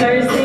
Thursday.